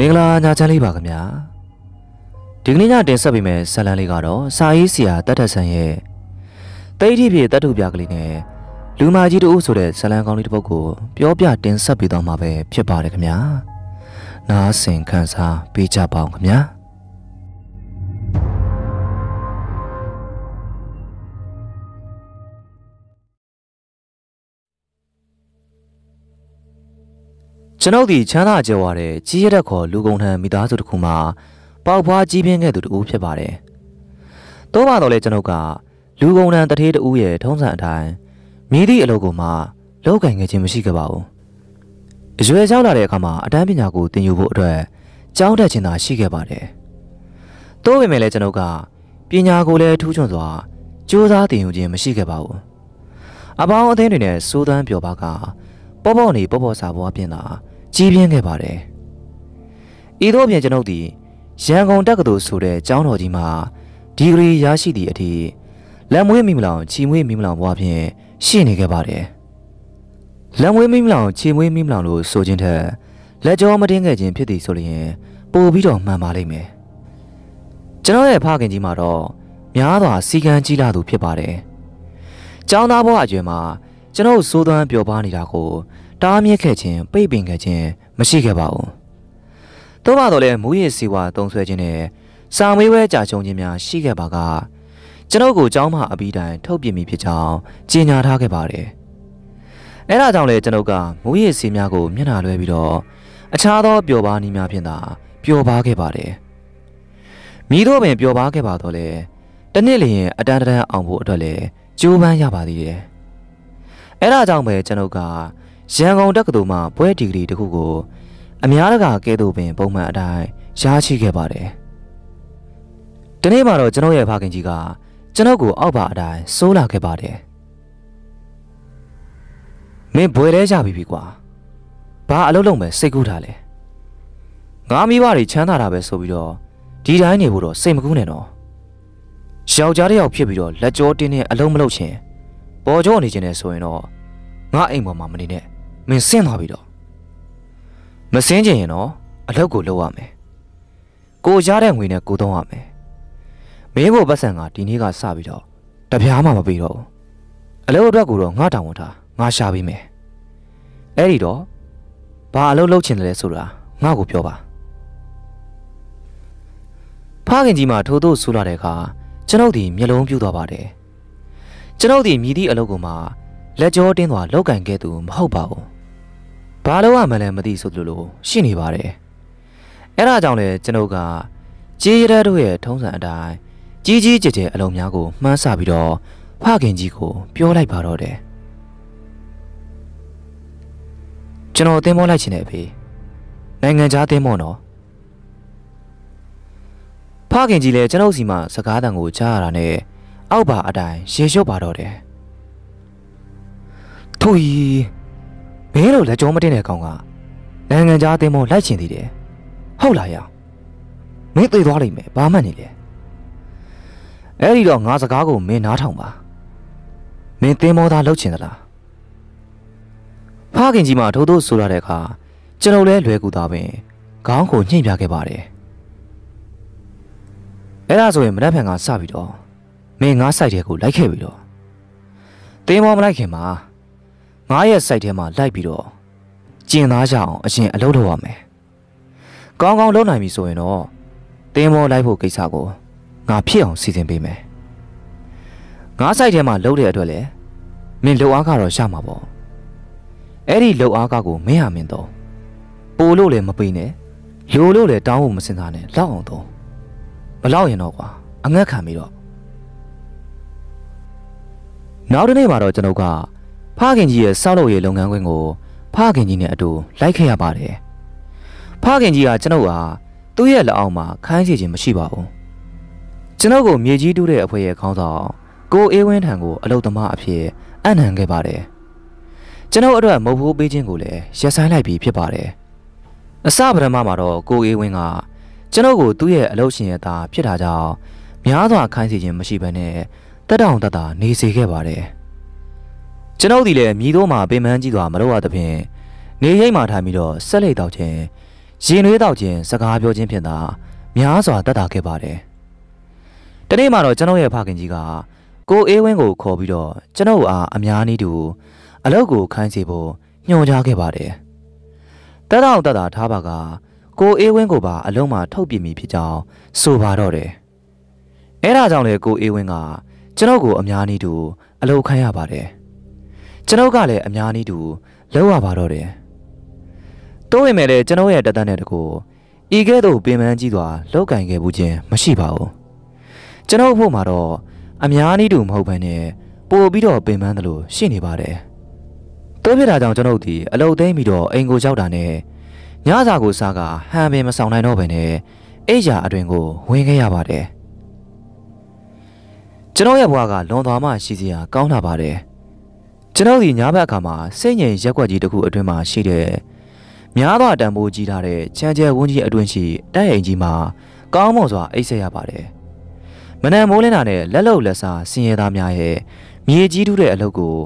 မင်္ဂလာညချမ်းလေးပါခင်ဗျာဒီကနေ့ညတင်ဆက်ပေးမယ့်ဇာတ်လမ်းလေးကတော့စာရေးဆရာတတ်ထက်ဆန်ရဲ့တိတ်ထိပြေတတ်ထုပြကလေးနဲ့လူမာကြီးတို့ဆိုတဲ့ဇာတ်လမ်းကောင်းလေးတစ်ပုဒ်ကိုပြောပြတင်ဆက်ပေးသွားမှာပဲဖြစ်ပါတယ်ခင်ဗျာနားဆင်ခံစားပေးကြပါအောင်ခင်ဗျာ ကျွန်ုပ်ဒီချမ်းသာကြွယ်ဝတဲ့ကြီးရက်ခေါ်လူကုန်ထံမိသားစုတစ်ခုမှာပေါက်ဖွားကြီးပြင်းခဲ့သူတူဖြစ်ပါတယ်။သို့ပါတော့လေကျွန်ုပ်ကလူကုန်ထံတထေးတူရဲ့ထုံးစံအတိုင်းမြည်သည့်အလုပ်ကိုမှလောက်ကင်ခဲ့ခြင်းမရှိခဲ့ပါဘူး။အရွယ်ရောက်လာတဲ့အခါမှာအတန်းပညာကိုသင်ယူဖို့အတွက်ကြောင်းတက်ခြင်းသာရှိခဲ့ပါတယ်။သို့ပေမဲ့လည်းကျွန်ုပ်ကပညာကိုလည်းထူးချွန်စွာကြိုးစားသင်ယူခြင်းမရှိခဲ့ပါဘူး။အပေါင်းအသင်းတွေနဲ့စိုးသန်းပျော်ပါကပေါ့ပေါ့နေပေါ့ပေါ့စာဘွားပြင်သာ ကြီးပြင်းခဲ့ပါတယ်။ဤသို့အပြင်ကျွန်ုပ်သည်ရန်ကုန်တက္ကသိုလ်ဆိုတဲ့ကျောင်းတော်ကြီးမှာဒီဂရီရရှိသည့်အထိလက်မွေးမိမလောင်ချီမွေးမိမလောင်ဘွားဖြင့်ရှိနေခဲ့ပါတယ်။လက်မွေးမိမလောင်ချီမွေးမိမလောင်လို့ဆိုခြင်းထက်လက်ကြောမတင်းခဲ့ခြင်းဖြစ်သည်ဆိုလျင်ပိုပြီးတော့မှန်ပါလိမ့်မယ်။ကျွန်တော်ရဲ့ဖခင်ကြီးမှာတော့များစွာစီကံကြီးလာသူဖြစ်ပါတယ်။ကျောင်းသားဘဝအကျွယ်မှာကျွန်တော်စိုးသွမ်းပျော်ပါနေတာကို တားမြစ်ခဲ့ခြင်းပိတ်ပင်ခဲ့ခြင်းမရှိခဲ့ပါဘူး။သို့ပါတော့လည်းမူရည်စီဝါတုံးဆွဲခြင်းနဲ့စာမေးပွဲကြာချုံခြင်းများရှိခဲ့ပါကကျွန်ုပ်ကိုကျောင်းမှအပြီးတိုင်ထုတ်ပြမိဖြစ်ကြောင်းကြေညာထားခဲ့ပါတယ်။အဲဒါကြောင့်လည်းကျွန်ုပ်ကမူရည်စီများကိုမျက်နှာလွှဲပြီးတော့အခြားသောပျော်ပါနည်းများဖြင့်သာပျော်ပါခဲ့ပါတယ်။မိတို့ပင်ပျော်ပါခဲ့ပါတော့လေတနေ့လျင်အတန်းတန်းအောင်ဖို့အတွက်လည်းကြိုးပမ်းရပါသေးတယ်။အဲဒါကြောင့်ပဲကျွန်ုပ်က ရန်ကုန်တက္ကသိုလ်မှဘွဲဒီဂရီတစ်ခုကိုအများတကာကဲသို့ပင်ပုံမှန်အတိုင်းရရှိခဲ့ပါတယ်။ဒီနေ့မှာတော့ကျွန်တော်ရဲ့ဖခင်ကြီးကကျွန်တော်ကိုအောက်ပါအတိုင်းစိုးလာခဲ့ပါတယ်။မင်းဘွယ်လဲကြပြီပြီကွာ။ဘာအလုပ်လုပ်မယ်စိတ်ကူးထားလဲ။ငါမိဘတွေချမ်းသာတာပဲဆိုပြီးတော့ဒီတိုင်းနေဖို့တော့စိတ်မကူးနဲ့တော့။ယောက်ျားတစ်ယောက်ဖြစ်ပြီးတော့လက်ကြောတင်းနဲ့အလုံးမလုပ်ချင်ပေါ်ကြောနေချင်တယ်ဆိုရင်တော့ငါအိမ်ပေါ်မှာမနေနဲ့ မင်းဆင်းသွားပြီတော့မဆင်းချင်ရင်တော့အလုပ်ကိုလုပ်ရမယ်ကိုရတဲ့ငွေနဲ့ကိုသုံးရမယ်မင်းကိုပတ်စံကဒီနေ့ကစပြီးတော့တပြားမှမပေးတော့ဘူးအလုပ်အတွက်ကိုတော့ငါတောင်းဝန်ထားငါရှာပေးမယ်အဲ့ဒီတော့ဘာအလုပ်လုပ်ချင်တယ်လဲဆိုတာငါ့ကိုပြောပါဖခင်ကြီးမှထိုးထိုးဆူလာတဲ့အခါကျွန်ုပ်ဒီမျက်လုံးပြူသွားပါတယ်ကျွန်ုပ်ဒီမြည်သည့်အလုပ်ကိုမှလက်ကြောတင်းသွားလောက်ကင်ခဲ့သူမဟုတ်ပါဘူး။ ဘာလို့ရမှလည်းမသိဆိုသလိုရှိနေပါတယ်။အဲဒါကြောင့်လေကျွန်ုပ်ကကြေးရတဲ့တို့ရဲ့ထုံးစံအတိုင်းကြီးကြီးကျယ်ကျယ်အလုံးများကိုမှန်းဆပြီးတော့ဖခင်ကြီးကိုပြောလိုက်ပါတော့တယ်။ကျွန်တော်တင်းမောလိုက်ချင်တယ်ဖေ။နိုင်ငံခြားတင်းမောနော်။ဖခင်ကြီးလည်းကျွန်ုပ်စီမှာစကားတန်ကိုကြားရတာနဲ့အောက်ပါအတိုင်းရေလျှော့ပါတော့တယ်။ထို့ကြီး မင်းတို့လက်ကြောမတင်တဲ့ကောင်ကနိုင်ငံသားအသင်းမောလိုက်ချင်သေးတယ်ဟုတ်လားယောမင်းသိသွားလိမ့်မယ်ဘာမှနေလေအဲ့ဒီတော့ငါစကားကိုမင်းနားထောင်ပါမင်းသင်းမောသားလှုပ်ချင်သလားဖခင်ကြီးမှထိုးထိုးဆိုရတဲ့အခါကျွန်တော်လည်းလွယ်ကူသားပင်ခေါင်းကိုညှိပြခဲ့ပါတယ်အဲ့ဒါဆိုရင်မနက်ဖြန်ကစပြီးတော့မင်းငါးဆိုင်တဲ့ကိုလိုက်ခဲ့ပြီးတော့တင်းမောမလိုက်ခင်မှာ ငါရဲ့ site ထဲမှာလိုက်ပြီးတော့ကျင်သားကြအောင်အရင်အလုပ်လုပ်ရမယ်။ကောင်းကောင်းလုပ်နိုင်ပြီဆိုရင်တော့တင်းမောလိုက်ဖို့ကိစ္စကိုငါဖြစ်အောင်စီစဉ်ပေးမယ်။ငါ site ထဲမှာလုပ်တဲ့အတွက်လည်းမင်းလုပ်အားကတော့ရမှာပေါ့။အဲ့ဒီလုပ်အားကကိုမင်းဟာမင်းတော့ပို့လို့လည်းမပေးနဲ့လိုလို့လည်းတောင်းဖို့မစင်စားနဲ့လောက်အောင်တော့မလောက်ရင်တော့ကွာအငတ်ခံပြီးတော့နောက်တစ်နေ့မှာတော့ကျွန်တော်က ဖခင်ကြီးရဲ့စောက်လုပ်ရေးလုပ်ငန်းခွင်ကိုဖခင်ကြီးနဲ့အတူလိုက်ခဲ့ရပါတယ်။ဖခင်ကြီးကကျွန်ုပ်ဟာသူ့ရဲ့လက်အောက်မှာခိုင်းစီခြင်းမရှိပါဘူး။ကျွန်ုပ်ကိုမြေကြီးတူးတဲ့အဖွဲ့ရဲ့ခေါင်းဆောင်ကိုအေးဝင်းထံကိုအလုသမားအဖြစ်အနှံခဲ့ပါတယ်။ကျွန်ုပ်အတွက်မုတ်ဖိုးပေးခြင်းကိုလည်းရက်ဆိုင်လိုက်ပြီးဖြစ်ပါတယ်။အစပထမမှာတော့ကိုအေးဝင်းကကျွန်ုပ်ကိုသူ့ရဲ့အလုပ်ရှင်ရဲ့သားဖြစ်တာကြောင့်များစွာခိုင်းစီခြင်းမရှိဘဲနဲ့တက်တောင်တက်တာနေစေခဲ့ပါတယ်။ ကျွန်ုပ်ဒီလည်းမြည်တော့မှပင်မန်းကြီးစွာမလုပ်ရသဖြင့်နေရိပ်မှထိုင်ပြီးတော့ဆက်လက်တောက်ခြင်းရင်နှွေးတောက်ခြင်းစကားပြောခြင်းဖြင့်သာများစွာတတ်တာခဲ့ပါတယ်။တနေ့မှတော့ကျွန်တော်ရဲ့ဖခင်ကြီးကကိုအေးဝင်းကိုခေါ်ပြီးတော့ကျွန်တော်အားအများနည်းတူအလုပ်ကိုခိုင်းစေဖို့ညွှန်ကြားခဲ့ပါတယ်။တတ်တော်တတ်တာထားပါကကိုအေးဝင်းကိုပါအလုံးမှာထုတ်ပြမိဖြစ်ကြောင်းဆိုပါတော့တယ်။အဲဒါကြောင့်လေကိုအေးဝင်းကကျွန်တော်ကိုအများနည်းတူအလုပ်ခိုင်းရပါတယ်။ ကျွန်တော်ကလည်းအများနည်းတူလုပ်ရပါတော့တယ်။တိုးဝင်မဲ့လေကျွန်တော်ရဲ့တသက်နဲ့တကူဤကဲ့သို့ပင်ပန်းကြီးစွာလောက်ကင်ခဲ့မှုချင်းမရှိပါဘူး။ကျွန်တော်ဖို့မှာတော့အများနည်းတူမဟုတ်ဘဲနဲ့ပို့ပြီးတော့ပင်ပန်းတယ်လို့ရှိနေပါတယ်။တိုးပြတာကြောင့်ကျွန်တော်ဒီအလုပ်သိမ်းပြီးတော့အိမ်ကိုရောက်တာနဲ့ညစာကိုစားကဟန်ပင်မဆောင်နိုင်တော့ဘဲနဲ့အိတ်ရာအတွင်ကိုဝင်ခဲ့ရပါတယ်ကျွန်တော်ရဲ့ဘဝကလွန်သွားမှရှိစရာကောင်းလာပါတယ် ကျွန်တော်ဒီညဘက်အခါမှာစိတ်ငြိမ်ရက်ွက်ကြီးတစ်ခုအတွင်မှာရှိတဲ့များသောတန်ဖိုးကြီးထားတဲ့ချမ်းကျဲဝန်းကြီးအတွင်ရှိတိုက်အိမ်ကြီးမှာကောင်းမွန်စွာအိတ်ဆက်ရပါတယ်မနက်မိုးလင်းတာနဲ့လက်လုံလက်စားစင်ရသားများရဲ့မြေကြီးထူးတဲ့အလုပ်ကို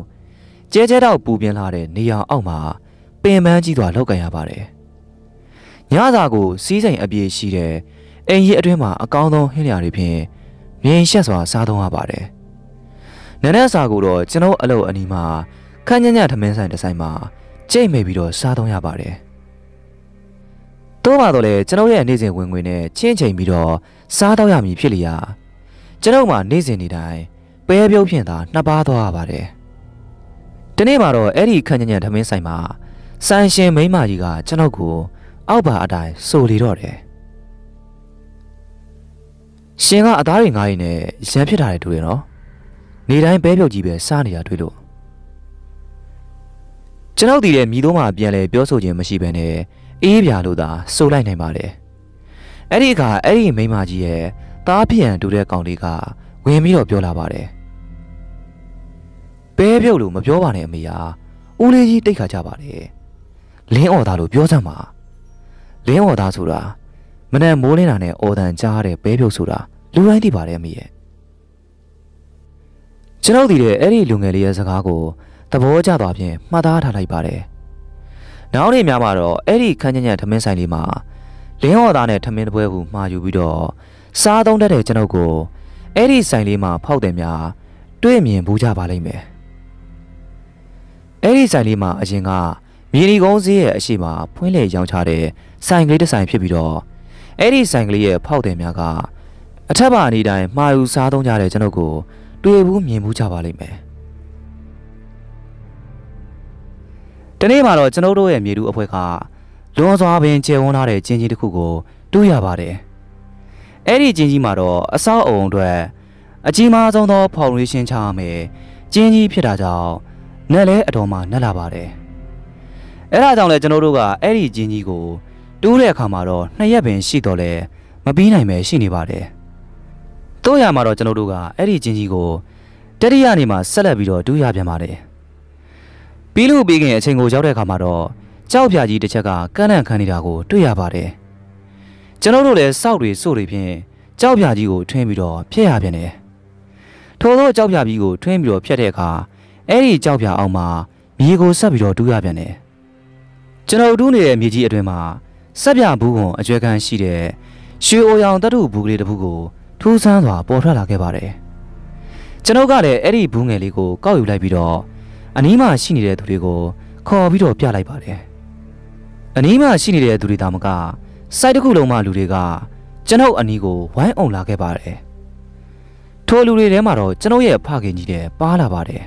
ကျဲကျဲတော့ပူပြင်းလာတဲ့နေရောင်အောက်မှာပင်ပန်းကြီးစွာလောက်ကန်ရပါတယ်ညစာကိုစီးစိမ်အပြည့်ရှိတဲ့အိမ်ကြီးအတွင်းမှာအကောင်းဆုံးဟင်းလျာတွေဖြင့်မြင်ရှက်စွာစားသုံးရပါတယ်။ နန်းနက်စာကိုတော့ကျွန်တော်အလုပ်အနီးမှာခန်းညညထမင်းဆိုင်တစ်ဆိုင်မှာကြိတ်မိပြီးတော့စားသုံးရပါတယ်။တော့ပါတော့လေကျွန်တော်ရဲ့နေ့စဉ်ဝင်ငွေနဲ့ချင်းချိန်ပြီးတော့စားတော့ရမည်ဖြစ်လျာကျွန်တော်မှနေ့စဉ်နေ့တိုင်းပဲပြုံးဖြင့်သာနှစ်ပါးသွားရပါတယ်။ဒီနေ့မှာတော့အဲ့ဒီခန်းညညထမင်းဆိုင်မှာစံရှင်မိန်းမကြီးကကျွန်တော်ကို အောက်ပါအတိုင်းဆိုလေတော့တယ်ရှင်ကအသားတွေငါးရီနဲ့ရန်ဖြစ်ထားတယ်တူတယ်နော် နေတိုင်းပဲပြုတ်ကြီးပဲစားနေတာတွေ့လို့ကျွန်ုပ်တည်တဲ့မိသုံးမှာပြန်လဲပြောဆိုခြင်းမရှိဘဲနဲ့အေးပြာလို့သာစိုးလိုက်နိုင်ပါတယ်အဲ့ဒီအခါအဲ့ဒီမိန်းမကြီးရဲ့သားပြန်တူတဲ့ကောင်လေးကဝင်ပြီးတော့ပြောလာပါတယ်ပဲပြုတ်လို့မပြောပါနဲ့အမေယာဦးလေးကြီးတိတ်ခါကြပါတယ်လင်းအော်သားလို့ပြောစမ်းပါလင်းအော်သားဆိုတာမနဲ့မိုးလင်းတာနဲ့အော်တန်ကြားတဲ့ပဲပြုတ်ဆိုတာလူတိုင်းသိပါတယ်အမေရဲ့ ကျွန်ုပ်ဒီတဲ့အဲ့ဒီလူငယ်လေးရဲ့စကားကိုသဘောကျသွားဖြင့်မှတ်သားထားလိုက်ပါတယ်နောက်နေ့များမှာတော့အဲ့ဒီခန်းညံ့ညံ့ထမင်းဆိုင်လေးမှာလင်းဟော်သားနဲ့ထမင်းတစ်ပွဲကိုမှာယူပြီးတော့စားသုံးတတ်တဲ့ကျွန်ုပ်ကိုအဲ့ဒီဆိုင်လေးမှာဖောက်တယ်များတွေ့မြင်ဘူးကြပါလိမ့်မယ်အဲ့ဒီဆိုင်လေးမှာအရင်ကမြေနီကုန်းဈေးရဲ့အရှိမဖွင့်လေရောင်းချတဲ့ဆိုင်ကလေးတစ်ဆိုင်ဖြစ်ပြီးတော့အဲ့ဒီဆိုင်ကလေးရဲ့ဖောက်တယ်များကအထက်ပါအနေတိုင်းမှာယူစားသုံးကြတဲ့ကျွန်ုပ်ကို တွေ့ဘူးမြင်ဘူးကြပါလိမ့်မယ်ဒီနေ့မှာတော့ကျွန်ုပ်တို့ရဲ့မြေတူအဖွဲ့ကလွန်စွာပင်ကျယ်ဝန်းထားတဲ့ကျင်းကြီးတစ်ခုကိုတွေ့ရပါတယ်အဲ့ဒီကျင်းကြီးမှာတော့အဆောက်အုံအတွက်အကြီးမားဆုံးသောဖောင်ဒေးရှင်းချရမယ်ကျင်းကြီးဖြစ်တာကြောင့်နက်လဲအတော်မှနက်လာပါတယ်အဲ့ဒါကြောင့်လဲကျွန်တော်တို့ကအဲ့ဒီကျင်းကြီးကိုတူးတဲ့အခါမှာတော့နှစ်ရက်ပင်ရှိတော့လဲမပြီးနိုင်ပဲရှိနေပါတယ်။ တို့ရမှာတော့ကျွန်တော်တို့ကအဲ့ဒီချင်းကြီးကိုတတိယနေ့မှာဆက်လက်ပြီးတော့တူးရပြန်ပါတယ်။ပြီးလို့ပြီးခင်အချိန်ကိုရောက်တဲ့အခါမှာတော့ကြောက်ပြကြီးတစ်ချက်ကကန်းနံခန်းနေတာကိုတွေ့ရပါတယ်။ကျွန်တော်တို့လည်းစောက်တွေစို့တွေဖြင့်ကြောက်ပြကြီးကိုထွင်းပြီးတော့ဖျက်ရပြန်တယ်။ထို့သောကြောက်ပြကြီးကိုထွင်းပြီးတော့ဖျက်တဲ့အခါအဲ့ဒီကြောက်ပြအောင်မှာမြေကိုဆက်ပြီးတော့တူးရပြန်တယ်။ကျွန်တော်တူးနေတဲ့မြေကြီးအတွင်းမှာဆက်ပြဘူးကွန်အကျွဲကန်းရှိတဲ့ရွှေအိုရောင်တတုဘူးကလေးတစ်ခုကို ထူးဆန်းစွာပေါ်ထွက်လာခဲ့ပါတယ်ကျွန်ုပ်ကလည်းအဲ့ဒီဘူးငယ်လေးကိုကောက်ယူလိုက်ပြီးတော့အနီးမှာရှိနေတဲ့သူတွေကိုခေါ်ပြီးတော့ပြလိုက်ပါတယ်အနီးမှာရှိနေတဲ့သူတွေဒါမကစိုက်တစ်ခုလုံးမှလူတွေကကျွန်ုပ်အနီးကိုဝိုင်းအောင်လာခဲ့ပါတယ်ထိုလူတွေထဲမှာတော့ကျွန်ုပ်ရဲ့ဖခင်ကြီးတဲ့ပါလာပါတယ်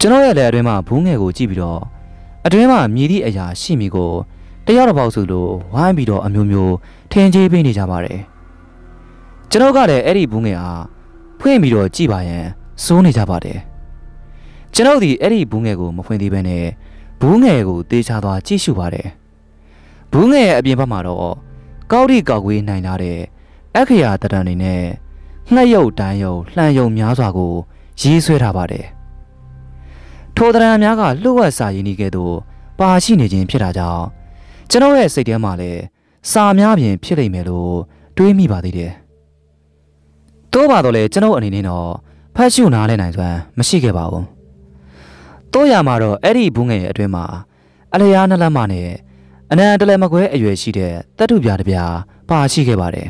ကျွန်တော်ရဲ့လက်အတွင်းမှာဘူးငယ်ကိုကြည့်ပြီးတော့အတွင်းမှာမြည်သည့်အရာရှိမိကိုတယောက်တစ်ပေါက်စုလို့ဝိုင်းပြီးတော့အမျိုးမျိုးထင်ကြီးပေးနေကြပါတယ် ကျွန်တော်ကလည်းအဲ့ဒီဘူးငယ်အားဖွင့်ပြီးတော့ကြည့်ပါရင်စိုးနေကြပါတယ်ကျွန်တော်ဒီအဲ့ဒီဘူးငယ်ကိုမဖွင့်သေးဘဲနဲ့ဘူးငယ်ကိုတေးချသွားကြည့်ရှုပါတယ်ဘူးငယ်ရဲ့အပြင်ဘက်မှာတော့ကောက်ရီကောက်ဝေးနိုင်လာတဲ့အခရာတရံနေနဲ့ငှက်ရုပ်တန်းရုပ်လှန်ယုံများစွာကိုရေးဆွဲထားပါတယ်ထိုတရံများကလှုပ်ဝက်စာရင်းနေကဲ့သို့ပါရှိနေခြင်းဖြစ်တာကြောင့်ကျွန်တော်ရဲ့စိတ်ထဲမှာလည်းစာများပြင်ဖြစ်လိမ့်မယ်လို့တွေးမိပါသေးတယ်။ တိုးပါတော့လေကျွန်တော်အနေနဲ့တော့ဖတ်ရှုနားလဲနိုင်စွမ်းမရှိခဲ့ပါဘူး။တိုးရမှာတော့အဲ့ဒီဘူးငယ်ရဲ့အတွင်းမှာအလျားနှလမ်းမနဲ့အနံတလဲမကွဲအရွယ်ရှိတဲ့တတ်ထုပြားတစ်ပြားပါရှိခဲ့ပါတယ်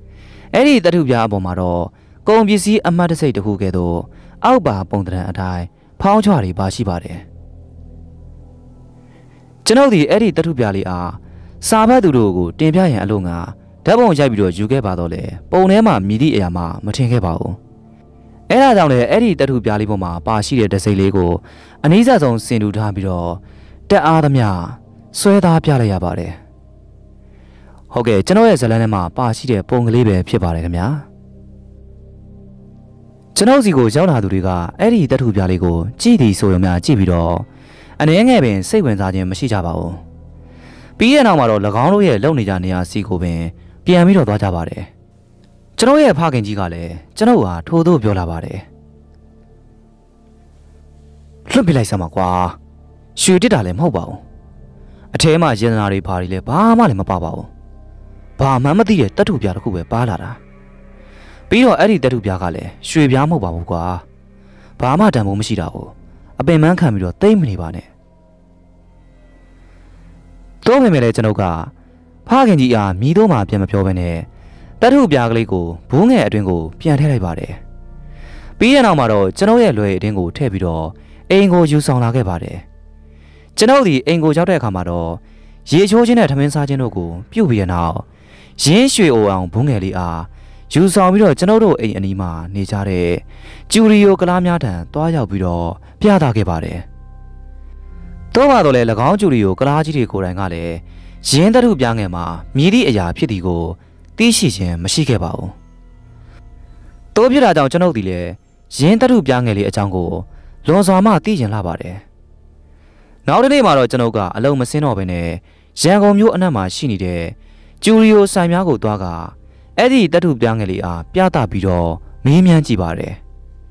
။အဲ့ဒီတတ်ထုပြားအပေါ်မှာတော့ကုန်ပစ္စည်းအမှတ်တစိတ်တစ်ခုကဲ့သို့အောက်ပါပုံတံအတိုင်းဖောင်းချွာတွေပါရှိပါတယ်။ကျွန်ုပ်ဒီအဲ့ဒီတတ်ထုပြားလေးအားစာဘတ်သူတို့ကိုတင်ပြရန်အလို့ငါ ဓာတ်ပုံရိုက်ပြီးတော့ယူခဲ့ပါတော့လေပုံထဲမှာမြည်သည့်အရာမှမထင်ခဲ့ပါဘူး။အဲ့ဒါကြောင့်လည်းအဲ့ဒီတတ်ထုပြားလေးပေါ်မှာပါရှိတဲ့တစိမ့်လေးကိုအနည်းဆက်ဆုံးဆင်တူထားပြီးတော့တက်အားသမျှဆွဲသားပြလိုက်ရပါတယ်ဟုတ်ကဲ့ကျွန်တော်ရဲ့ဇလန်းထဲမှာပါရှိတဲ့ပုံကလေးပဲဖြစ်ပါတယ်ခင်ဗျာကျွန်တော်စီကိုရောက်လာသူတွေကအဲ့ဒီတထုပြလေးကိုကြည့်သည်ဆိုရုံများကြည့်ပြီးတော့အနေငယ်ပင်စိတ်ဝင်စားခြင်းမရှိကြပါဘူးပြီးတဲ့နောက်မှာတော့၎င်းတို့ရဲ့လုံနေကြနေရာစီကိုပင် ပြန်ပြီးတော့သွားကြပါတယ်ကျွန်တော်ရဲ့ဖခင်ကြီးကလည်းကျွန်တော်ဟာထိုးထိုးပြောလာပါတယ်လွတ်ပြလိုက်စမ်းပါကွာရွှေတစ်တာလည်းမဟုတ်ပါဘူးအထဲမှာရင်နာတွေဘာတွေလဲဘာမှလည်းမပါပါဘူးဘာမှမသိတဲ့တတ်ထုပြားတစ်ခုပဲပါလာတာပြီးတော့အဲ့ဒီတတ်ထုပြားကလည်းရွှေပြားမဟုတ်ပါဘူးကွာဘာမှတန်ဖိုးမရှိတာကိုအပင်ပန်းခံပြီးတော့တိတ်မနေပါနဲ့တော့ပေမဲ့လည်းကျွန်ုပ်က ဖခင်ကြီးအားမိတို့မှပြန်မပြောဘဲနဲ့တတ်ထုပြားကလေးကိုဘူးငယ်အတွင်းကိုပြန်ထည့်လိုက်ပါတယ်ပြီးရနောက်မှာတော့ကျွန်ုပ်ရဲ့လွယ်အတွင်းကိုထည့်ပြီးတော့အိမ်ကိုယူဆောင်လာခဲ့ပါတယ်ကျွန်ုပ်ဒီအိမ်ကိုရောက်တဲ့အခါမှာတော့ရေချိုးခြင်းနဲ့ထမင်းစားခြင်းတို့ကိုပြုတ်ပြီးတဲ့နောက်ရင်းရွှေအိုအောင်ဘုံငယ်လေးအားယူဆောင်ပြီးတော့ကျွန်ုပ်တို့အိမ်အနီးမှာနေကြတဲ့ကျူရီယိုကလားများထံတွားရောက်ပြီးတော့ပြသခဲ့ပါတယ်။တော့ပါတော့လေ၎င်းကျူရီယိုကလားကြီးတွေကိုယ်တိုင်ကလည်း ရင်းတထုပြားငယ်မှာမြည်သည့်အရာဖြစ်သည်ကိုသိရှိခြင်းမရှိခဲ့ပါဘူး။တိုးပြတာကြောင့်ကျွန်ုပ်ဒီလေရင်းတထုပြားငယ်လေးအကြောင်းကိုလွန်စွာမှသိကျင်လာပါတယ်။နောက်တစ်နေ့မှာတော့ကျွန်ုပ်ကအလုံးမစင်းတော့ဘဲနဲ့ရန်ကုန်မြို့အနှံ့မှာရှိနေတဲ့ကျူရီယိုဆိုင်များကိုသွားကအဲ့ဒီတထုပြားငယ်လေးအားပြသပြီးတော့မေးမြန်းကြည့်ပါတယ်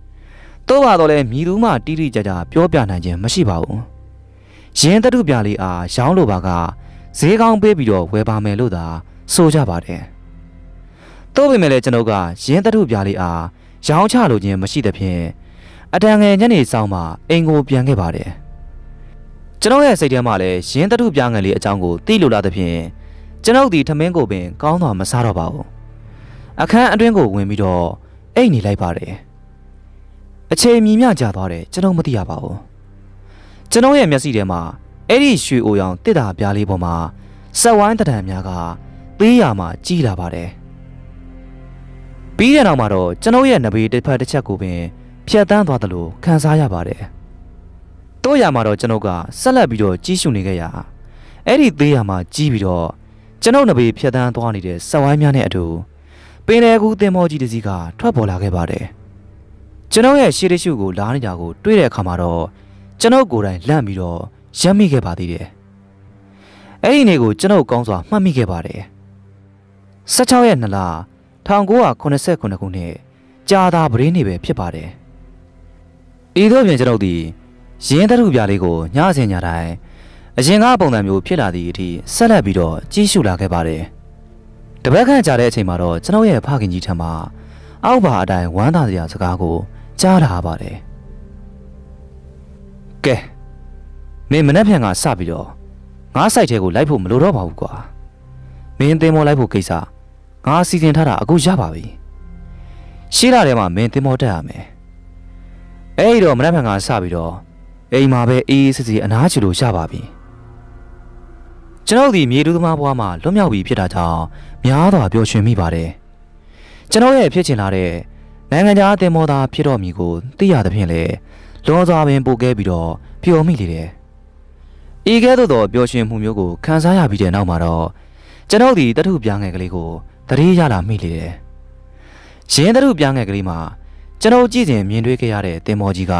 ။တော့ပါတော့လဲမြည်သူမှတိတိကျကျပြောပြနိုင်ခြင်းမရှိပါဘူး။ရင်းတထုပြားလေးအားရောင်းလိုပါက ဈေးကောင်းပေးပြီးတော့ဝယ်ပါမယ်လို့သာဆိုကြပါတယ်။တော့ပေမဲ့လည်းကျွန်ုပ်ကရင်းတထုပြားလေးအားရောင်းချလိုခြင်းမရှိသဖြင့်အတန်ငယ်ညနေဆောင်မှအိမ်ကိုပြန်ခဲ့ပါတယ်။ကျွန်တော်ရဲ့စိတ်ထဲမှာလည်းရင်းတထုပြားငယ်လေးအကြောင်းကိုသိလိုလာသဖြင့်ကျွန်ုပ်ဒီထမင်းကိုပင်ကောင်းစွာမစားတော့ပါဘူးအခန်းအတွင်းကိုဝင်ပြီးတော့အိတ်နေလိုက်ပါတယ်အချိန်မြည်မြကြာသွားတယ်ကျွန်တော်မသိရပါဘူးကျွန်တော်ရဲ့မျက်စိထဲမှာ အဲ့ဒီရွှေအိုရောင်တစ်တာပြားလေးပေါ်မှာဆက်ဝိုင်းတံတန်များကသေးရမှာကြီးလာပါတယ်ပြီးတဲ့နောက်မှာတော့ကျွန်တော်ရဲ့နဘေးတစ်ဖက်တစ်ချက်ကိုပင်ဖြတ်တန်းသွားသလိုခံစားရပါတယ်တို့ရမှာတော့ကျွန်ုပ်ကဆက်လက်ပြီးတော့ကြီးရှုနေခဲ့ရအဲ့ဒီသေးရမှာကြီးပြီးတော့ကျွန်ုပ်နဘေးဖြတ်တန်းသွားနေတဲ့စက်ဝိုင်းများနဲ့အတူပင်လယ်ကူးတင်မောကြီးတစ်စီးကထွက်ပေါ်လာခဲ့ပါတယ်ကျွန်ုပ်ရဲ့ရှေးတရှုကိုလားနေတာကိုတွေ့တဲ့အခါမှာတော့ကျွန်ုပ်ကိုယ်တိုင်လန့်ပြီးတော့ ရက်မိခဲ့ပါသေးတယ်အဲ့ဒီနေ့ကိုကျွန်ုပ်ကောင်းစွာမှတ်မိခဲ့ပါတယ်16ရက်2လ1989ခုနှစ်ကြာသာပရင်းနေပဲဖြစ်ပါတယ်ဤသို့ပြင်ကျွန်ုပ်သည်ရင်းတထုပြလေးကိုညစဉ်ညတိုင်းအရင်ကပုံစံမျိုးဖြစ်လာသည့်အထိဆက်လက်ပြီးတော့ကြီးရှုလာခဲ့ပါတယ်။တပတ်ခန့်ကြာတဲ့အချိန်မှာတော့ကျွန်တော်ရဲ့ဖခင်ကြီးထံမှအောက်ပါအတိုင်းဝမ်းသာစရာစကားကိုကြားလာပါတယ်။ကဲ မင်းမနှက်ဖြန်ကစပြီးတော့ငါးဆိုင်ထဲကိုလိုက်ဖို့မလိုတော့ပါဘူးကွာ။မင်းသင်မောလိုက်ဖို့ကိစ္စငါစီစဉ်ထားတာအခုရပါပြီ။ရှိလာတယ်မှာမင်းသင်မောတက်ရမယ်။အဲ့ဒီတော့မနှက်ဖြန်ကစပြီးတော့အိမ်မှာပဲအေးအေးဆေးဆေးအနားချလို့ရပါပြီကျွန်ုပ်ဒီမြေတူးသမားဘွားမှာလွတ်မြောက်ပြီဖြစ်တာကြောင့်များစွာပျော်ရွှင်မိပါတယ်ကျွန်တော်ရဲ့ဖြစ်ချင်လာတဲ့နိုင်ငံခြားအသင်းမောသားဖြစ်တော်မူကိုသိရသဖြင့်လေလွန်စွာပင်ပို့ခဲ့ပြီးတော့ပျော်မိလေတယ် ဤကဲ့သို့သောပျော်ရွှင်မှုမျိုးကိုခံစားရပြီးတဲ့နောက်မှာတော့ကျွန်ုပ်ဒီတထုပြားငယ်ကလေးကိုတတိရလာမိလေတယ်ရင်းတထုပြားငယ်ကလေးမှာကျွန်တော်ကြည့်စဉ်မြင်တွေ့ခဲ့ရတဲ့တင်မောကြီးက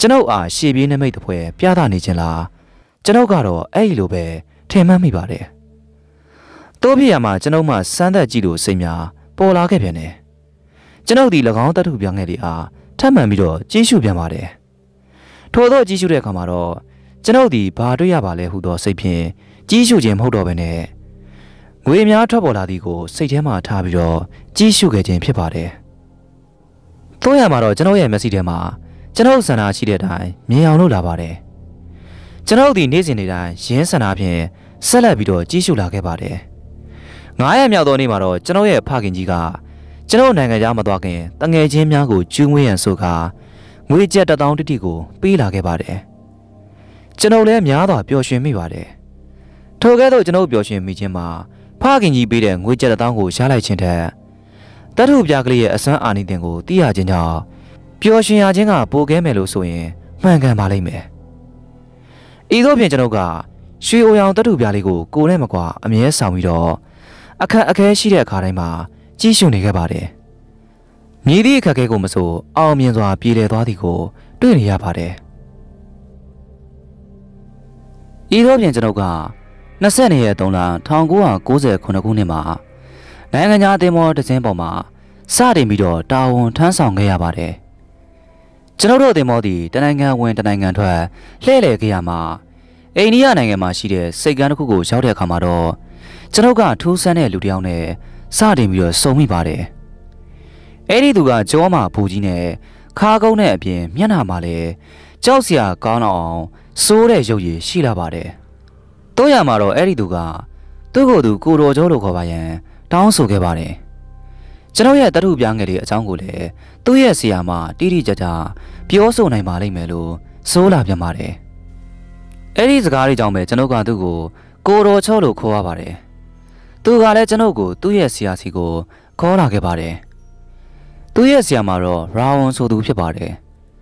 ကျွန်ုပ်အားရှေ့ပြေးနှမိတ်တစ်ဖွဲပြသနေခြင်းလားကျွန်ုပ်ကတော့အဲ့ဒီလိုပဲထင်မှတ်မိပါတယ်တိုးပြရမှာကျွန်ုပ်မှစမ်းသက်ကြည့်လို့စိတ်များပေါ်လာခဲ့ပြန်တယ်ကျွန်ုပ်ဒီ၎င်းတတ်ထုပြောင်းခဲ့လေးအားထပ်မံပြီးတော့ကြီးစုပြန်ပါတယ်ထို့သောကြီးစုတဲ့အခါမှာတော့ ကျွန်ုပ်ဒီဘာတွေ့ရပါလဲဟုသောစိတ်ဖြင့်ကြီးစုခြင်းမဟုတ်တော့ဘဲနဲ့ငွေများထွက်ပေါ်လာသည်ကိုစိတ်ထဲမှာထားပြီးတော့ကြီးစုခဲ့ခြင်းဖြစ်ပါတယ်။သို့ရမှာတော့ကျွန်တော်ရဲ့မျက်စိထဲမှာကျွန်ုပ်ဆန္ဒရှိတဲ့အတိုင်းမြင်အောင်လုပ်လာပါတယ်ကျွန်ုပ်ဒီနေ့စဉ်နေ့တိုင်းရင်းဆန္ဒဖြင့်ဆက်လက်ပြီးတော့ကြီးစုလာခဲ့ပါတယ်။9ရက်မြောက်သောနေ့မှာတော့ကျွန်တော်ရဲ့ဖခင်ကြီးကကျွန်တော်နိုင်ငံသားမသွားခင်တငယ်ချင်းများကိုကျူးမွေးရန်ဆိုခါငွေကျပ်1000တိတိကိုပေးလာခဲ့ပါတယ်။ ကျွန်တော်လည်းများစွာပျော်ရွှင်မိပါတယ်။ထိုကဲ့သို့ကျွန်တော်ပျော်ရွှင်မိခြင်းမှာဖခင်ကြီးပေးတဲ့ငွေကျပ်1000ကိုရှားလိုက်ခြင်းထက်တထုပြကလေးရဲ့အစွမ်းအာနိသင်ကိုသိရခြင်းကြောင့်ပျော်ရွှင်ရခြင်းကပိုကဲမယ်လို့ဆိုရင်မှန်ကန်ပါလိမ့်မယ်။ဤသို့ဖြင့်ကျွန်တော်ကရွှေအိုရောင်တထုပြလေးကိုကိုယ်နဲ့မကွာအမြဲဆောင်ပြီးတော့အခက်အခဲရှိတဲ့အခါတိုင်းမှာကြီးရှုနေခဲ့ပါတယ်။မြည်သည့်အခက်အခဲကိုမဆိုအောင်မြင်စွာပြည်လည်သွားသည်ကိုတွေ့နေရပါတယ်။ ဤသို့ဖြင့်ကျွန်တော်က20ရက်3လ1990ခုနှစ်မှာနိုင်ငံသားအသင်းမောတစင်းပေါ်မှာစတင်ပြီးတော့တာဝန်ထမ်းဆောင်ခဲ့ရပါတယ်။ကျွန်တော်တို့အသင်းမောသည်တနိုင်ငံဝင်တနိုင်ငံထွက်လှည့်လည်ခဲ့ရမှာအိန္ဒိယနိုင်ငံမှာရှိတဲ့စိတ်ကမ်းတစ်ခုကိုရောက်တဲ့အခါမှာတော့ကျွန်တော်ကထူးဆန်းတဲ့လူတစ်ယောက်နဲ့စတင်ပြီးတော့စုံမိပါတယ်။အဲ့ဒီသူကကြောမှာဘူကြီးနဲ့ခါကုန်းနဲ့အပြင်မျက်နှာမှာလည်းကြောက်စရာကောင်းတော့အောင် စိုးတဲ့ရုပ်ရည်ရှိလာပါတယ်။တို့ရမှာတော့အဲ့ဒီသူကသူ့ကိုယ်သူကိုတော်ကျော်လို့ခေါ်ပါရန်တောင်းဆိုခဲ့ပါတယ်။ကျွန်တော်ရဲ့တထုပြားငယ်လေးအကြောင်းကိုလည်းသူ့ရဲ့ဆရာမတိတိကျကျပြောဆိုနိုင်ပါလိမ့်မယ်လို့ဆိုလာပြန်ပါတယ်။အဲ့ဒီစကားလေးကြောင့်ပဲကျွန်တော်ကသူ့ကိုကိုတော်ချောလို့ခေါ်ရပါတယ်။သူကလည်းကျွန်တော်ကိုသူ့ရဲ့ဆရာစီကိုခေါ်လာခဲ့ပါတယ်။သူ့ရဲ့ဆရာမတော့ရာဝန်ဆိုသူဖြစ်ပါတယ်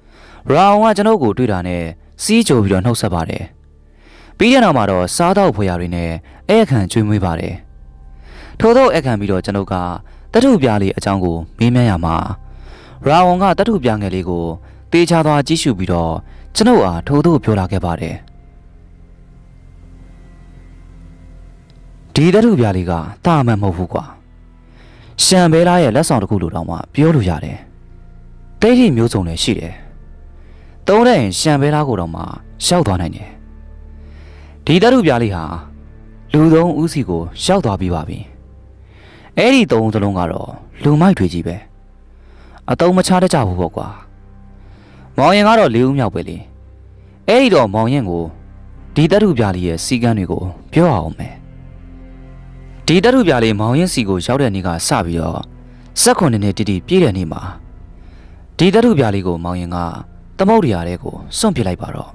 ။ရာဝန်ကကျွန်တော်ကိုတွေ့တာနဲ့ စီးကြိုပြီးတော့နှုတ်ဆက်ပါတယ်။ပြီးတဲ့နောက်မှာတော့စားတော့ဖွေရတွေနဲ့အဲ့အခန့်ကျွေးမွေးပါတယ်။ထို့သောအခန့်ပြီးတော့ကျွန်ုပ်ကတထုပြားလေးအကြောင်းကိုမေးမြန်းရမှာရာဝန်ကတထုပြားငယ်လေးကိုတေချာသွားကြည့်ရှုပြီးတော့ကျွန်ုပ်အားထို့သို့ပြောလာခဲ့ပါတယ်ဒီတထုပြားလေးကတာမှန်မဟုတ်ဘူးကွာရှံဘဲလားရဲ့လက်ဆောင်တစ်ခုလိုတောင်မှပြောလို့ရတယ်တိတ်ထိမျိုးစုံလည်းရှိတယ် သုံးတဲ့ရင်ရှံဘဲလားကိုတော့မှရှောက်သွားနိုင်တယ်ဒီတထုပြားလေးဟာလူသုံးဦးစီကိုရှောက်သွားပြီးပါပြီအဲ့ဒီသုံးစလုံးကတော့လူမိုက်တွေကြီးပဲအတုံးမချတတ်ကြဘူးပေါ့ကွာမောင်ရင်ကတော့လေးဦးမြောက်ပဲလေအဲ့ဒီတော့မောင်ရင်ကိုဒီတထုပြားလေးရဲ့စီကန်းတွေကိုပြောအောင်မယ်ဒီတထုပြားလေးမောင်ရင်စီကိုရောက်တဲ့နေ့ကစပြီးတော့၁၉နှစ်တိတိပြည့်တဲ့နေ့မှာဒီတထုပြားလေးကိုမောင်ရင်က သမုတ်တရားတွေကိုစွန့်ပစ်လိုက်ပါတော့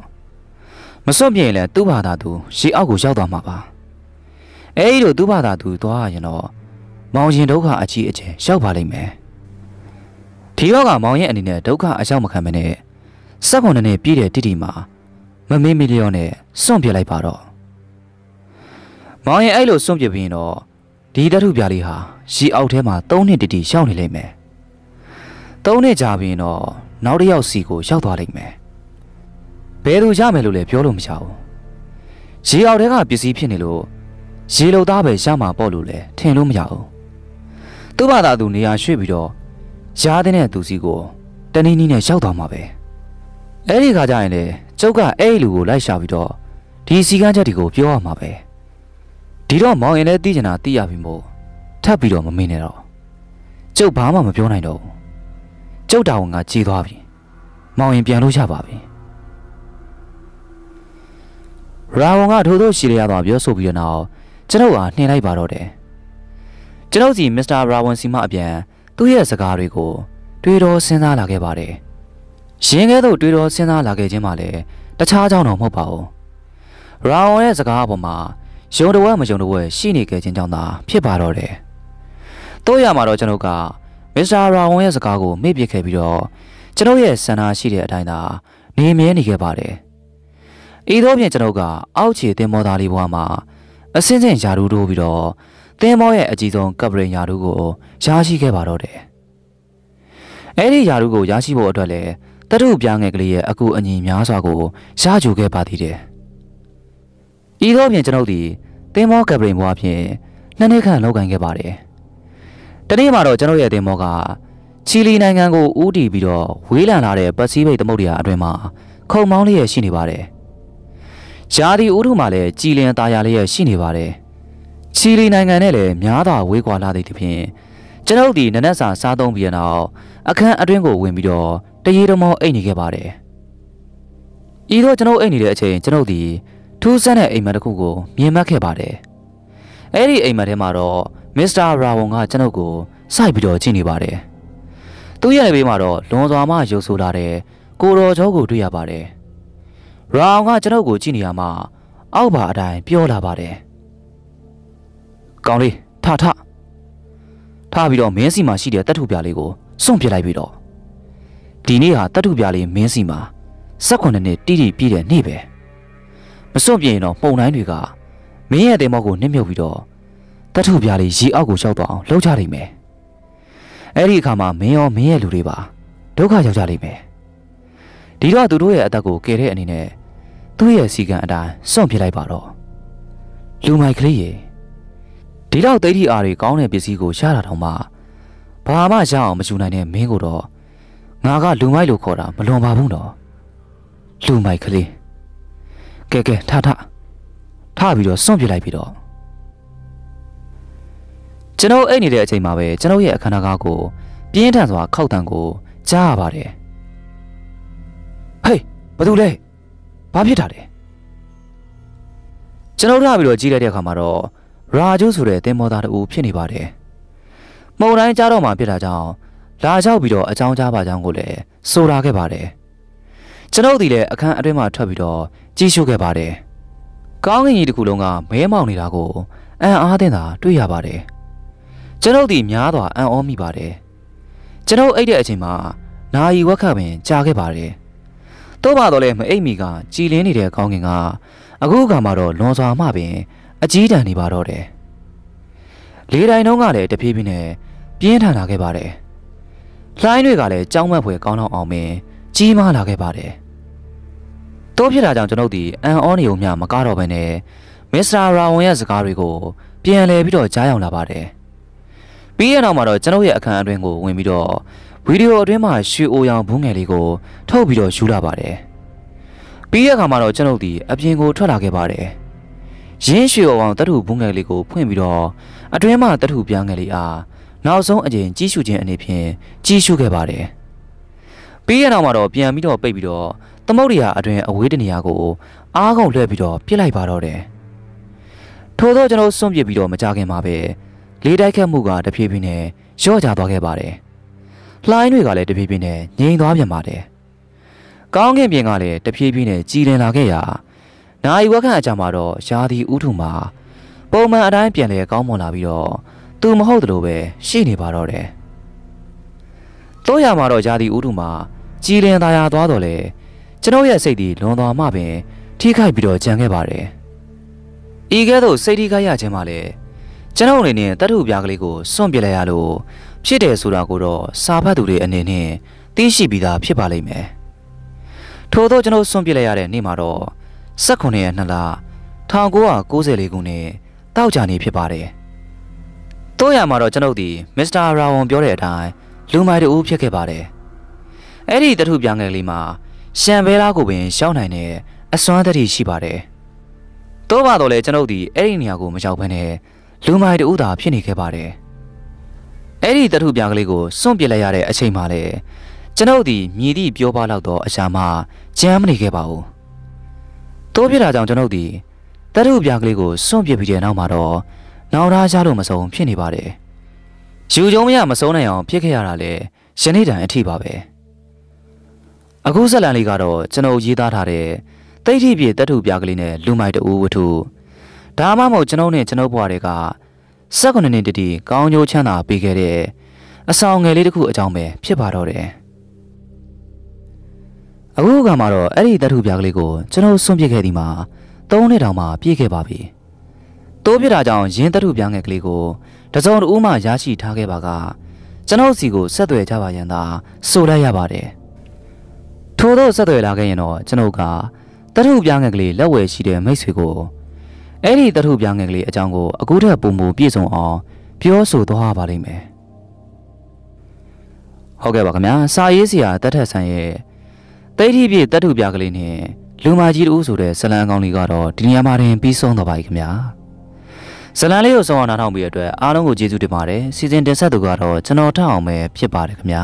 မစွန့်ပြရင်လည်းသူ့ဘာသာသူရေအောက်ကိုရောက်သွားမှာပါအဲဒီလိုသူ့ဘာသာသူသွားရင်တော့မောင်ရင်ဒုက္ခအကြီးအကျယ်ရောက်ပါလိမ့်မယ်ဒီတော့ကမောင်ရဲ့အနေနဲ့ဒုက္ခအရောက်မခံမနဲ့စက်ခွန်နဲ့ပြည့်တဲ့တိတိမှာမမေးမီလျော့နဲ့စွန့်ပြလိုက်ပါတော့မောင်ရင်အဲ့လိုစွန့်ပြပြီးရင်တော့ဒီတထုပြလေးဟာရီအောက်ထဲမှာ၃နှစ်တိတိရှောက်နေလိမ့်မယ်၃နှစ်ကြာပြီးရင်တော့နောက်တစ်ယောက်စီကိုရောက်သွားလိမ့်မယ်ဘယ်သူရမယ်လို့လည်းပြောလို့မရဘူးရီအောက်ထဲကပစ္စည်းဖြစ်နေလို့ရေလုံသားပဲရမှာပေါ့လို့လည်းထင်လို့မရဘူးသူ့ဘာသာသူနေရာရွှေ့ပြီးတော့ရားတဲ့သူစီကိုတနည်းနည်းနဲ့ရောက်သွားမှာပဲအဲ့ဒီခါကျရင်လေကျုပ်ကအဲ့ဒီလူကိုလိုက်ရှာပြီးတော့ဒီစီကန်းချက်တွေကိုပြောရမှာပဲဒီတော့မောင်ရင်လည်းသိကျင်တာသိရပြီမို့ထပ်ပြီးတော့မမင်းနဲ့တော့ကျုပ်ဘာမှမပြောနိုင်တော့ဘူး ကျုပ်တာဝန်ကကြီးသွားပြီမောင်ရင်ပြန်လို့ရပါပြီရာဝန်ကထို့သောရှိရရသွားပြောဆိုပြီးတဲ့နောက်ကျွန်ုပ်အားနှင်လိုက်ပါတော့တယ်ကျွန်ုပ်စီမစ္စတာရာဝန်စီမအပြန်သူ့ရဲ့စကားတွေကိုတွေးတော်စဉ်းစားလာခဲ့ပါတယ်။ရင်းခဲသို့တွေးတော်စဉ်းစားလာခဲ့ခြင်းမှလည်းတခြားကြောင့်တော့မဟုတ်ပါဘူး။ရာဝန်ရဲ့စကားအပေါ်မှာယုံတဝဲမယုံတဝဲရှိနေခဲ့ခြင်းကြောင့်သာဖြစ်ပါတော့တယ်။တို့ရမှာတော့ကျွန်ုပ်က မစ္စတာရာဝန်ရဲ့စကားကိုမေ့ပစ်ခဲ့ပြီးတော့ကျွန်ုပ်ရဲ့ဆန္ဒရှိတဲ့အတိုင်းသာနေမြဲနေခဲ့ပါတယ်။ဤသို့ဖြင့်ကျွန်ုပ်ကအောက်ခြေတင်မောသားလေးဘဝမှာအစင်းစင်ယာရူးတိုးပြီးတော့သင်းမောရဲ့အကြီးဆုံးကပ်ပရင်ယာရူးကိုရရှိခဲ့ပါတော့တယ်။အဲ့ဒီယာရူးကိုရရှိဖို့အတွက်လည်းတရုပ်ပြားငယ်ကလေးရဲ့အကူအညီများစွာကိုရကြခဲ့ပါသေးတယ်။ဤသောဖြင့်ကျွန်ုပ်ဒီသင်းမောကပ်ပရင်ဘွားဖြင့်နှစ်နှစ်ခန့်လောက်ကန်ခဲ့ပါတယ်။ တနေ့မှာတော့ကျွန်ုပ်ရဲ့သင်းမောကချီလီနိုင်ငံကိုဦးတည်ပြီးတော့ဝေးလံလာတဲ့ပစိဖိတ်သမုဒ္ဒရာအတွင်းမှာခုံမောင်းလေးရရှိနေပါတယ်။ယာဒီဥထုမှာလည်းကြည်လင်သားရလေးရရှိနေပါတယ်။ချီလီနိုင်ငံနဲ့လည်းများစွာဝေးကွာလာတဲ့ဖြင့်ကျွန်ုပ်ဒီနနက်စာစားသုံးပြီးနောက်အခန်းအတွင်းကိုဝင်ပြီးတော့တရေတမောအိတ်နေခဲ့ပါတယ်။ဤတော့ကျွန်ုပ်အိတ်နေတဲ့အချိန်ကျွန်ုပ်ဒီထထူးဆန်းတဲ့အိမ်မက်တစ်ခုကိုမြင်မှတ်ခဲ့ပါတယ်။အဲ့ဒီအိမ်မက်ထဲမှာတော့ မစ္စတာရာဝန်ကကျွန်ုပ်ကိုစိုက်ပြီးတော့ကြည့်နေပါတယ်။သူ့ရဲ့ဘေးမှာတော့လွန်စွာမှရုပ်ဆိုးလာတဲ့ကိုတော်ချောကိုတွေ့ရပါတယ်။ရာဝန်ကကျွန်ုပ်ကိုကြည့်နေရမှာအောက်ပါအတိုင်းပြောလာပါတယ်။ကောင်းလေးထထထပြီးတော့မင်းစီမှာရှိတဲ့တတ်ထုပြလေးကိုစွန့်ပစ်လိုက်ပြီးတော့ဒီနေ့ဟာတတ်ထုပြလေးမင်းစီမှာ18နှစ်တိတိပြည့်တဲ့နေ့ပဲမစွန့်ပြရင်တော့ပုံတိုင်းတွေကမင်းရဲ့တင်မောက်ကိုနစ်မြုပ်ပြီးတော့ တတ်ထုပြလေးရေအောက်ကိုရှောက်သွားအောင်လှုပ်ချနိုင်မယ်အဲ့ဒီအခါမှာမင်းရောမင်းရဲ့လူတွေပါဒုက္ခရောက်ကြလိမ့်မယ်ဒီတော့သူတို့ရဲ့အသက်ကိုကယ်တဲ့အနေနဲ့သူ့ရဲ့စီကံအတိုင်းစွန့်ပစ်လိုက်ပါတော့လူမိုက်ကလေးရေဒီတော့တိတ်ထီအားတွေကောင်းတဲ့ပစ္စည်းကိုရှားတာတော့မှဘာမှရအောင်မယူနိုင်တဲ့မင်းကိုတော့ငါကလူမိုက်လို့ခေါ်တာမလွန်ပါဘူးတော့လူမိုက်ကလေးကဲကဲထထထပြီးတော့စွန့်ပစ်လိုက်ပြီးတော့ ကျွန်တော်အိတ်နေတဲ့အချိန်မှာပဲကျွန်တော်ရဲ့အခမ်းအနားကိုပြင်းထန်စွာခောက်တံကိုကြားရပါတယ်ဟေးဘာလို့လဲဘာဖြစ်တာလဲကျွန်တော်ထားပြီးတော့ကြီးလိုက်တဲ့အခါမှာတော့ရာဂျိုးဆိုတဲ့တင်မောသားတူဖြစ်နေပါတယ်။မှုံတိုင်းကြားတော့မှဖြစ်တာကြောင့်လာလျှောက်ပြီးတော့အကြောင်းကြားပါကြောင်းကိုလည်းဆိုလာခဲ့ပါတယ်။ကျွန်ုပ်ဒီလည်းအခန်းအတွင်းမှာထွက်ပြီးတော့ကြီးရှုခဲ့ပါတယ်။ကောင်းကင်ကြီးတစ်ခုလုံးကမဲမောင်နေတာကိုအံ့အားသင့်တာတွေ့ရပါတယ်။ ကျွန်ုပ်ဒီများစွာအံ့ဩမိပါတယ်။ကျွန်ုပ်အိတ်တဲ့အချိန်မှာနာယီဝက်ခတ်ပင်ကြာခဲ့ပါတယ်။တော့ပါတော့လဲမအိတ်မီကကြည်လင်းနေတဲ့ကောင်းကင်ကအခုအခါမှာတော့လွန်စွာမှပင် အကြီးတန်းနေပါတော့တယ်။လေးတိုင်းလုံးကလည်းတဖြည်းဖြည်းနဲ့ပြင်းထန်လာခဲ့ပါတယ်။လှိုင်းတွေကလည်းကြောင်းမက်ဖွယ်ကောင်းတော့အောင်ပင်ကြီးမားလာခဲ့ပါတယ်။တိုးဖြစ်တာကြောင့်ကျွန်ုပ်ဒီအန်အောနေုံမြမကားတော့ဘဲနဲ့မစ္စတာရာဝန်ရဲ့စကားတွေကိုပြန်လည်ပြီးတော့ကြားရောက်လာပါတယ်။ ပြီးရနောက်မှာတော့ကျွန်ုပ်ရဲ့အခန်းအတွင်းကိုဝင်ပြီးတော့ဗီဒီယိုအတွင်းမှာရွှေအိုရောင်ဘူးငယ်လေးကိုထုတ်ပြီးတော့ယူလာပါတယ်။ပြီးရခါမှာတော့ကျွန်ုပ်ဒီအပြင်ကိုထွက်လာခဲ့ပါတယ်။ရင်းရွှေအောင်တထုဘူးငယ်လေးကိုဖွင့်ပြီးတော့အတွင်းမှာတထုပြားငယ်လေးအားနောက်ဆုံးအကြိမ်ကြီးစုခြင်းအနေဖြင့်ကြီးစုခဲ့ပါတယ်။ပြီးရတော့မှတော့ပြန်ပြီးတော့ပိတ်ပြီးတော့သမုတ်ရိယာအတွင်အဝေးတနေရာကိုအားကုန်လွှဲပြီးတော့ပြစ်လိုက်ပါတော့တယ်။ထို့သောကျွန်တော်စွန့်ပစ်ပြီးတော့မကြခင်မှာပဲ လေးတိုက်ခတ်မှုကတဖြည်းဖြည်းနဲ့ရော့ကျသွားခဲ့ပါတယ်။လှိုင်းတွေကလည်းတဖြည်းဖြည်းနဲ့ငြိမ်သွားပြန်ပါတယ်။ကောင်းကင်ပြင်ကလည်းတဖြည်းဖြည်းနဲ့ကြည်လင်လာခဲ့ရာနိုင်ဝက်ခန့်အကြမှာတော့ရာသီဥထုမှာပုံမှန်အတိုင်းပြန်လဲကောင်းမွန်လာပြီးတော့သူမဟုတ်တယ်လို့ပဲရှိနေပါတော့တယ်။တော့ရမှာတော့ရာသီဥထုမှာကြည်လင်သာယာသွားတော့လေကျွန်တော်ရဲ့စိတ်ဒီလွန်သွားမှပင်ထိခိုက်ပြီးတော့ကြံခဲ့ပါတယ်။ဤကဲ့သို့စိတ်ထိခိုက်ရခြင်းမှလည်း ကျွန်တော်အနေနဲ့တထုပြားကလေးကိုစွန့်ပစ်လိုက်ရလို့ဖြစ်တယ်ဆိုတာကိုတော့စာဖတ်သူတွေအနေနဲ့သိရှိပြီးသားဖြစ်ပါလိမ့်မယ်။ထို့သောကျွန်တော်စွန့်ပစ်လိုက်ရတဲ့နေ့မှာတော့18ရက်2လ1994ခုနှစ်တောက်ကြနေဖြစ်ပါတယ်။တို့ရမှာတော့ကျွန်ုပ်ဒီမစ္စတာရာဝန်ပြောတဲ့အတိုင်းလူမိုက်တူဖြစ်ခဲ့ပါတယ်။အဲ့ဒီတထုပြငယ်လေးမှာရှံဘဲလားကိုပင်ရှောင်းနိုင်တဲ့အစွမ်းတတိရှိပါတယ်။တို့ပါတော့လေကျွန်ုပ်ဒီအဲ့ဒီနေရာကိုမရောက်ဘဲနဲ့ လူမိုက်တူသာဖြစ်နေခဲ့ပါတယ်။အဲ့ဒီတထုပြကလေးကိုစွန့်ပစ်လိုက်ရတဲ့အချိန်မှာလေကျွန်ုပ်ဒီမြည်သည့်ပြောပါတော့သောအရာမှကြမ်းမနေခဲ့ပါဘူး။တိုးပြတာကြောင့်ကျွန်ုပ်ဒီတရုပ်ပြားကလေးကိုစွန့်ပစ်ပြီးတဲ့နောက်မှာတော့နောင်သားရလို့မဆုံးဖြစ်နေပါတယ်။ယူကြုံမရမဆုံးနိုင်အောင်ဖြစ်ခဲ့ရတာလေယနေ့တိုင်အထိပါပဲ။အခုဇက်လန်လေးကတော့ကျွန်တော်ရေးသားထားတဲ့တိတ်ထိပြေတတုပြားကလေးနဲ့လူမိုက်တူဝတ္ထု ဒါမှမဟုတ်ကျွန်ုပ်နဲ့ကျွန်ုပ်ဘွားတွေက၁၉နှစ်တည်းကောင်းကျိုးချမ်းသာပေးခဲ့တဲ့အဆောင်ငယ်လေးတစ်ခုအကြောင်းပဲဖြစ်ပါတော့တယ်။အခုကမှတော့အဲ့ဒီတထုပြားကလေးကိုကျွန်တော်စွန့်ပစ်ခဲ့ဒီမှာ၃နှစ်တောင်မှပြည့်ခဲ့ပါပြီ။တိုးပြတာကြောင့်ရင်းတထုပြားငယ်ကလေးကိုတစုံတဦးမှရရှိထားခဲ့ပါကကျွန်တော်စီကိုဆက်သွယ်ကြပါရန်သာဆိုလိုက်ရပါတယ်။ထို့သောဆက်သွယ်လာခဲ့ရင်တော့ကျွန်တော်ကတထုပြားငယ်ကလေးလက်ဝယ်ရှိတဲ့မိတ်ဆွေကို အဲ့ဒီတထုပြားငယ်ကလေးအကြောင်းကိုအခုထက်ပုံမူပြည့်စုံအောင်ပြောဆိုသွားပါလိမ့်မယ်။ဟုတ်ကဲ့ပါခင်ဗျာစာရေးဆရာတတ်ထက်ဆန်းရဲ့တိတ်ထိပြည့်တတ်ထုပြကလေးနဲ့လူမကြီးတူဆိုတဲ့ဇလန်ကောင်းလေးကတော့ဒီနေရာမှာတင်ပြီးဆုံးသွားပါပြီခင်ဗျာဇလန်လေးကိုဆုံးအောင်နားထောင်ပြီးတဲ့အတွက်အားလုံးကိုကျေးဇူးတင်ပါတယ်စီစဉ်တင်ဆက်သူကတော့ကျွန်တော်ထအောင်ပဲဖြစ်ပါတယ်ခင်ဗျာ